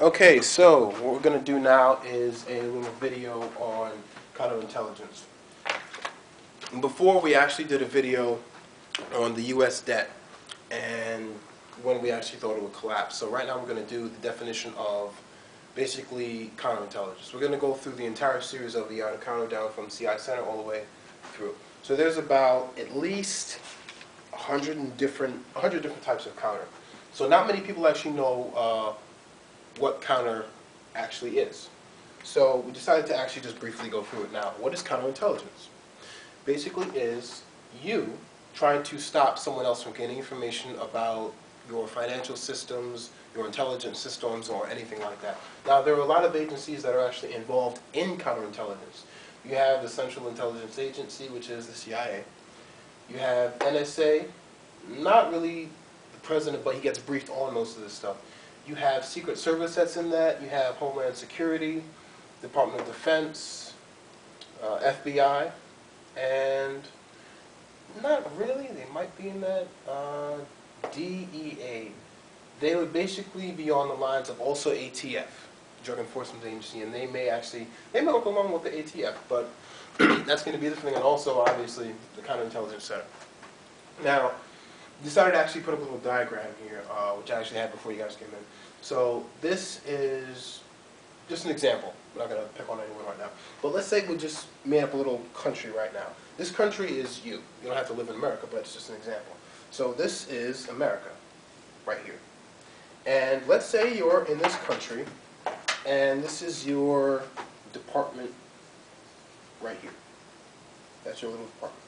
Okay, so what we're going to do now is a little video on counterintelligence. Before, we actually did a video on the U.S. debt and when we actually thought it would collapse. So right now we're going to do the definition of basically counterintelligence. We're going to go through the entire series of the Counter down from CI Center all the way through. So there's about at least 100 different, 100 different types of counter. So not many people actually know uh, what counter actually is. So we decided to actually just briefly go through it now. What is counterintelligence? Basically is you trying to stop someone else from getting information about your financial systems, your intelligence systems, or anything like that. Now, there are a lot of agencies that are actually involved in counterintelligence. You have the Central Intelligence Agency, which is the CIA. You have NSA, not really the president, but he gets briefed on most of this stuff. You have Secret Service that's in that. You have Homeland Security, Department of Defense, uh, FBI, and not really. They might be in that. Uh, DEA. They would basically be on the lines of also ATF, Drug Enforcement Agency, and they may actually, they may work along with the ATF, but that's going to be the thing, and also, obviously, the counterintelligence center. Now, decided to actually put up a little diagram here, uh, which I actually had before you guys came in. So this is just an example. I'm not going to pick on anyone right now. But let's say we just made up a little country right now. This country is you. You don't have to live in America, but it's just an example. So this is America, right here. And let's say you're in this country, and this is your department right here. That's your little department.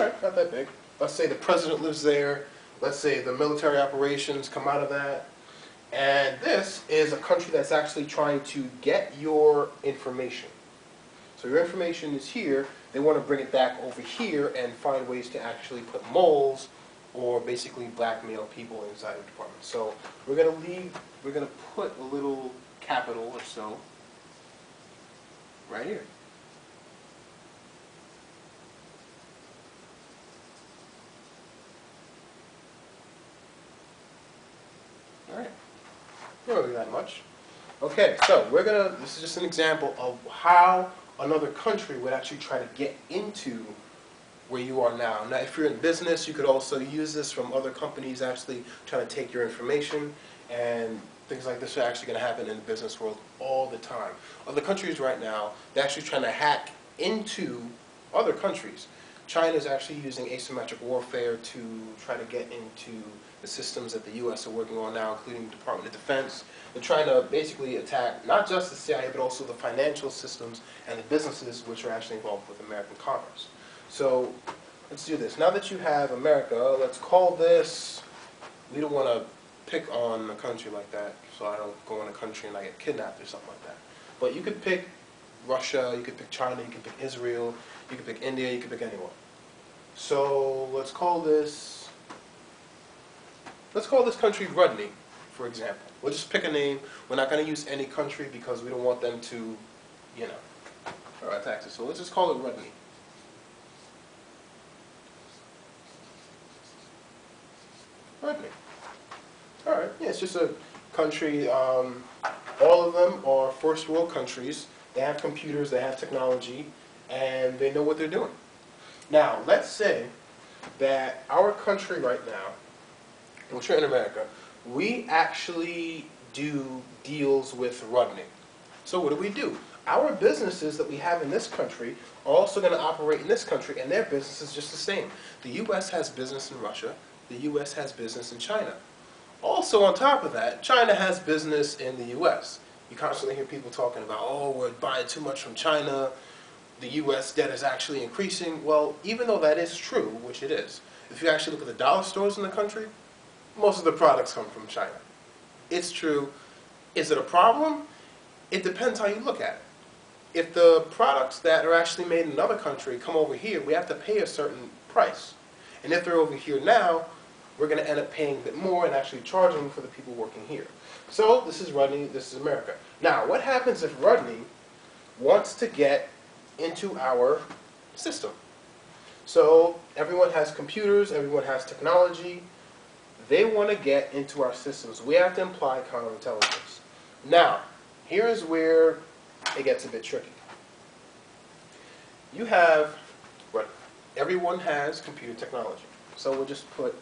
Not that big. Let's say the president lives there. Let's say the military operations come out of that. And this is a country that's actually trying to get your information. So your information is here. They want to bring it back over here and find ways to actually put moles or basically blackmail people inside the department. So we're going to leave, we're going to put a little capital or so right here. All right. Not really that much. Okay, so we're gonna, this is just an example of how another country would actually try to get into where you are now. Now, if you're in business, you could also use this from other companies actually trying to take your information, and things like this are actually going to happen in the business world all the time. Other countries right now, they're actually trying to hack into other countries. China is actually using asymmetric warfare to try to get into the systems that the U.S. are working on now, including the Department of Defense. They're trying to basically attack not just the CIA, but also the financial systems and the businesses which are actually involved with American commerce. So let's do this. Now that you have America, let's call this, we don't want to pick on a country like that, so I don't go in a country and I get kidnapped or something like that. But you could pick Russia, you could pick China, you could pick Israel, you could pick India, you could pick anyone. So let's call this, let's call this country Rudney, for example. We'll just pick a name. We're not going to use any country because we don't want them to, you know, attack us. So let's just call it Rudney. Rudney. All right. Yeah, it's just a country. Um, all of them are first world countries. They have computers, they have technology, and they know what they're doing. Now, let's say that our country right now, which we're in America, we actually do deals with Rudney. So what do we do? Our businesses that we have in this country are also going to operate in this country, and their business is just the same. The U.S. has business in Russia. The U.S. has business in China. Also, on top of that, China has business in the U.S. You constantly hear people talking about, oh, we're buying too much from China. The U.S. debt is actually increasing. Well, even though that is true, which it is, if you actually look at the dollar stores in the country, most of the products come from China. It's true. Is it a problem? It depends how you look at it. If the products that are actually made in another country come over here, we have to pay a certain price. And if they're over here now, we're going to end up paying a bit more and actually charging for the people working here. So this is Rodney, this is America. Now, what happens if Rodney wants to get into our system? So everyone has computers, everyone has technology. They want to get into our systems. We have to imply counterintelligence. Now, here is where it gets a bit tricky. You have what everyone has computer technology. So we'll just put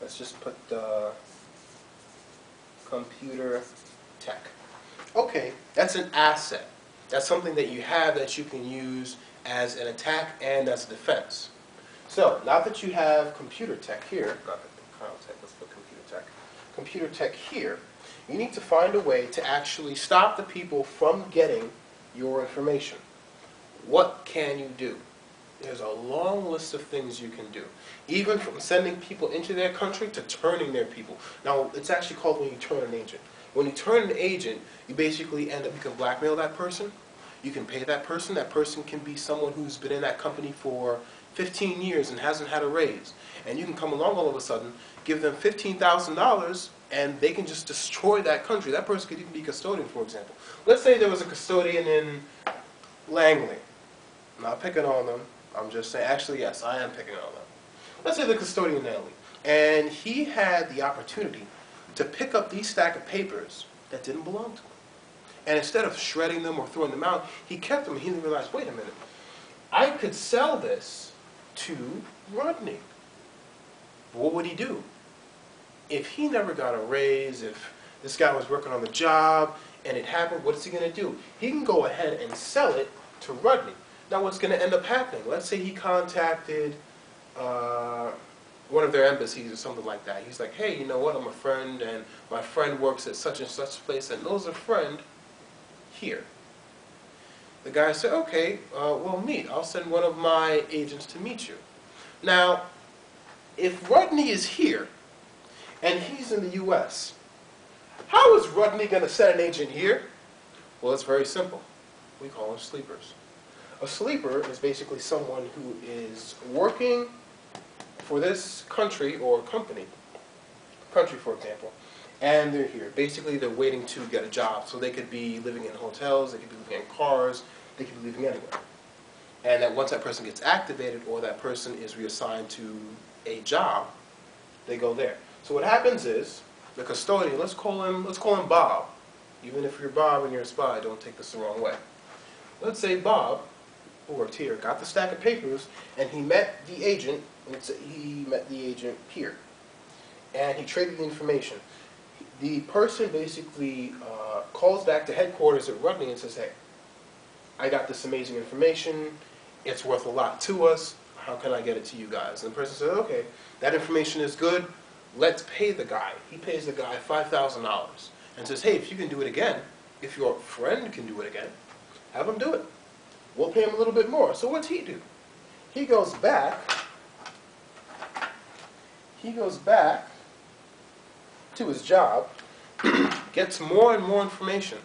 let's just put the computer tech. Okay, that's an asset. That's something that you have that you can use as an attack and as a defense. So, now that you have computer tech here, not tech, let's put computer tech, computer tech here, you need to find a way to actually stop the people from getting your information. What can you do? There's a long list of things you can do. Even from sending people into their country to turning their people. Now, it's actually called when you turn an agent. When you turn an agent, you basically end up, you can blackmail that person, you can pay that person, that person can be someone who's been in that company for 15 years and hasn't had a raise. And you can come along all of a sudden, give them $15,000 and they can just destroy that country. That person could even be custodian, for example. Let's say there was a custodian in Langley. I'm not picking on them. I'm just saying, actually, yes, I am picking on them. Let's say the custodian in Langley. And he had the opportunity to pick up these stack of papers that didn't belong to him. And instead of shredding them or throwing them out, he kept them. He realized, wait a minute, I could sell this to Rodney. What would he do? If he never got a raise, if this guy was working on the job and it happened, what is he going to do? He can go ahead and sell it to Rodney. Now what's going to end up happening? Let's say he contacted uh, one of their embassies or something like that. He's like, hey, you know what, I'm a friend and my friend works at such and such place and knows a friend here. The guy said, okay, uh, we'll meet. I'll send one of my agents to meet you. Now, if Rodney is here and he's in the U.S., how is Rodney going to send an agent here? Well, it's very simple. We call them sleepers. A sleeper is basically someone who is working for this country or company, country for example, and they're here. Basically, they're waiting to get a job. So they could be living in hotels, they could be living in cars, they could be living anywhere. And that once that person gets activated or that person is reassigned to a job, they go there. So what happens is the custodian, let's call him, let's call him Bob. Even if you're Bob and you're a spy, don't take this the wrong way. Let's say Bob, who worked here, got the stack of papers, and he met the agent, and he met the agent here. And he traded the information the person basically uh, calls back to headquarters at Rodney and says, hey, I got this amazing information. It's worth a lot to us. How can I get it to you guys? And the person says, okay, that information is good. Let's pay the guy. He pays the guy $5,000 and says, hey, if you can do it again, if your friend can do it again, have him do it. We'll pay him a little bit more. So what's he do? He goes back. He goes back to his job, gets more and more information.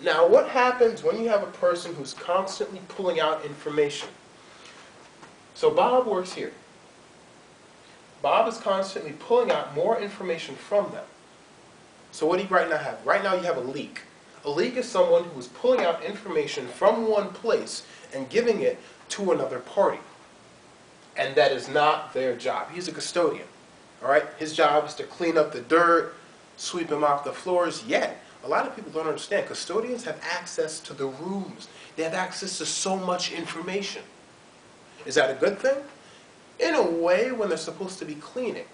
Now, what happens when you have a person who's constantly pulling out information? So Bob works here. Bob is constantly pulling out more information from them. So what do you right now have? Right now you have a leak. A leak is someone who is pulling out information from one place and giving it to another party. And that is not their job. He's a custodian. All right, his job is to clean up the dirt, sweep him off the floors. Yet, a lot of people don't understand. Custodians have access to the rooms. They have access to so much information. Is that a good thing? In a way, when they're supposed to be cleaning,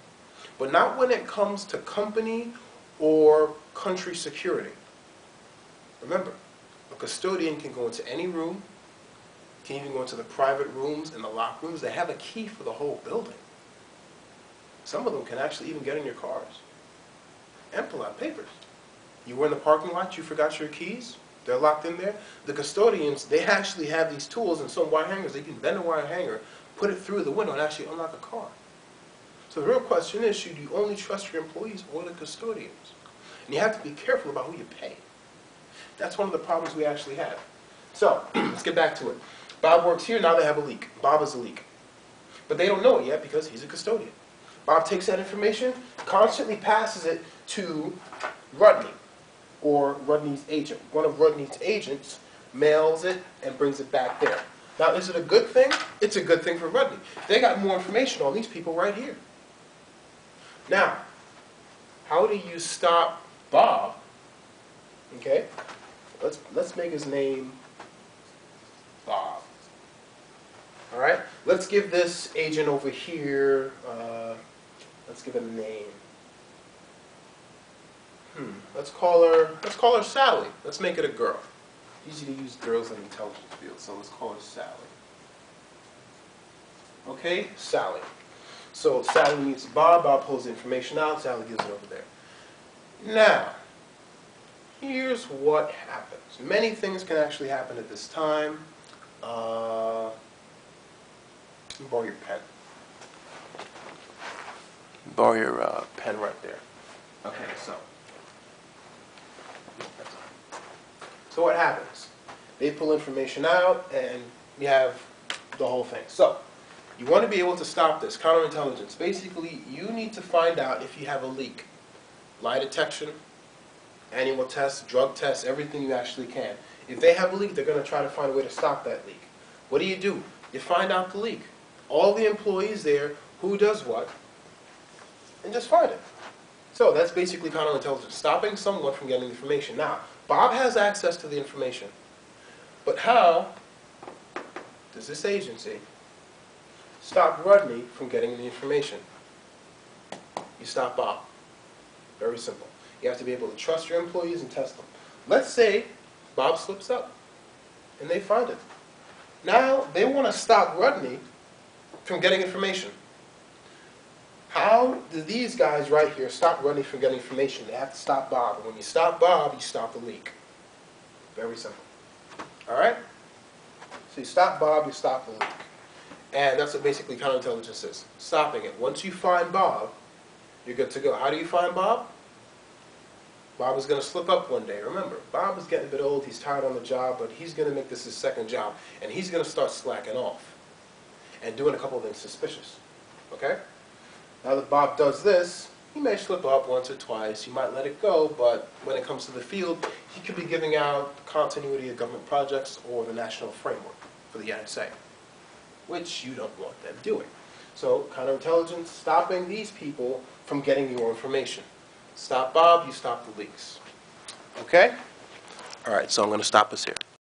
but not when it comes to company or country security. Remember, a custodian can go into any room, can even go into the private rooms and the lock rooms. They have a key for the whole building. Some of them can actually even get in your cars and pull out papers. You were in the parking lot, you forgot your keys, they're locked in there. The custodians, they actually have these tools and some wire hangers. They can bend a wire hanger, put it through the window, and actually unlock a car. So the real question is, should you only trust your employees or the custodians? And you have to be careful about who you pay. That's one of the problems we actually have. So, let's get back to it. Bob works here, now they have a leak. Bob is a leak. But they don't know it yet because he's a custodian. Bob takes that information, constantly passes it to Rodney or Rodney's agent. One of Rodney's agents mails it and brings it back there. Now, is it a good thing? It's a good thing for Rudney. They got more information on these people right here. Now, how do you stop Bob? Okay, let's let's make his name Bob. All right, let's give this agent over here. Uh, let's give him a name. Hmm. Let's call her. Let's call her Sally. Let's make it a girl. Easy to use girls in the intelligence field, so let's call her Sally. Okay, Sally. So Sally meets Bob. Bob pulls the information out. Sally gives it over there. Now, here's what happens. Many things can actually happen at this time. Uh, borrow your pen. Borrow your uh, pen right there. Okay, so. So what happens? They pull information out, and you have the whole thing. So, you want to be able to stop this counterintelligence. Basically, you need to find out if you have a leak. Lie detection, annual tests, drug tests, everything you actually can. If they have a leak, they're going to try to find a way to stop that leak. What do you do? You find out the leak. All the employees there, who does what, and just find it. So that's basically counterintelligence, stopping someone from getting information. Now, Bob has access to the information, but how does this agency stop Rodney from getting the information? You stop Bob. Very simple. You have to be able to trust your employees and test them. Let's say Bob slips up and they find it. Now they want to stop Rudney from getting information. How do these guys right here stop Rudney from getting information? They have to stop Bob. And when you stop Bob, you stop the leak. Very simple. All right? So you stop Bob, you stop the leak. And that's what basically counterintelligence is. Stopping it. Once you find Bob, you're good to go. How do you find Bob? Bob is going to slip up one day. Remember, Bob is getting a bit old. He's tired on the job, but he's going to make this his second job. And he's going to start slacking off and doing a couple of things suspicious. Okay? Now that Bob does this, he may slip up once or twice. He might let it go, but when it comes to the field, he could be giving out continuity of government projects or the national framework for the NSA, which you don't want them doing. So counterintelligence, stopping these people from getting your information. Stop Bob, you stop the leaks. Okay? All right, so I'm going to stop us here.